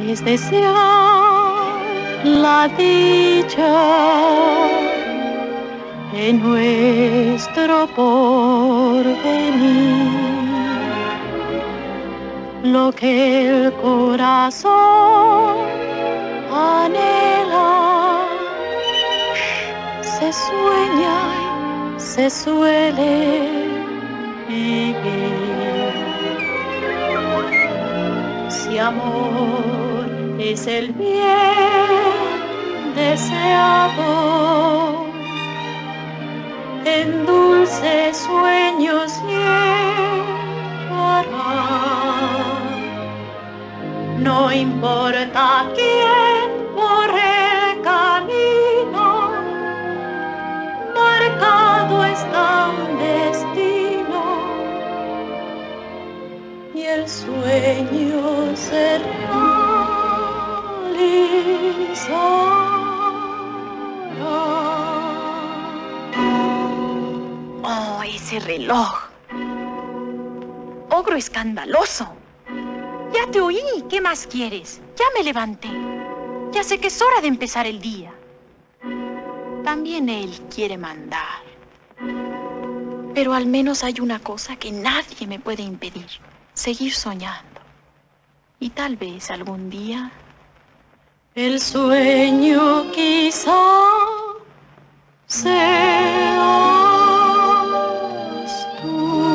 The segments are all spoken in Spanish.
Es desear la dicha en nuestro porvenir. Lo que el corazón anhela se sueña y se suele Si amor es el bien deseado, en dulces sueños llegará. No importa quién por el camino, marcado está un destino y el sueño se realizará. Oh, ese reloj. Ogro escandaloso. Ya te oí. ¿Qué más quieres? Ya me levanté. Ya sé que es hora de empezar el día. También él quiere mandar. Pero al menos hay una cosa que nadie me puede impedir. Seguir soñando. Y tal vez algún día... El sueño quizá seas tú.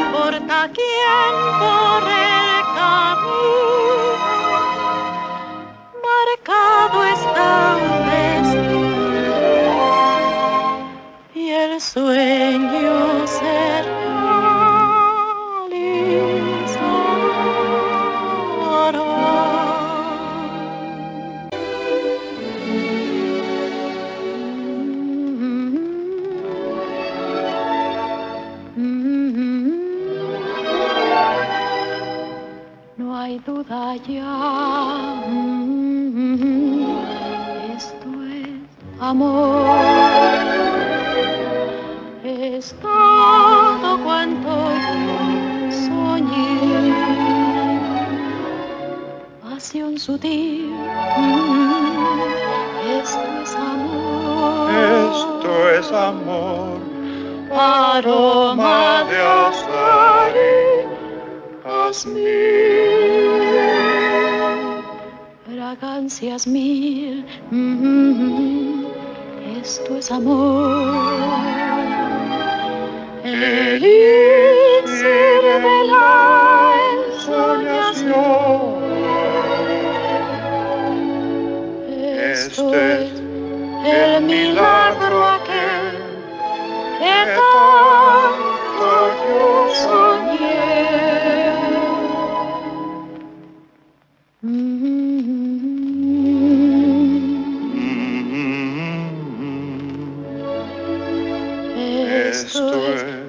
importa quién por el camino, marcado está destino. Y el sueño Ya. Esto es amor. Es todo cuanto yo soñé. Pasión sutil. Esto es amor. Esto es amor, aroma de azahar fragancias mil. Mm, Esto es amor. Elixir de la ensoñación. Esto es el milagro aquel que story.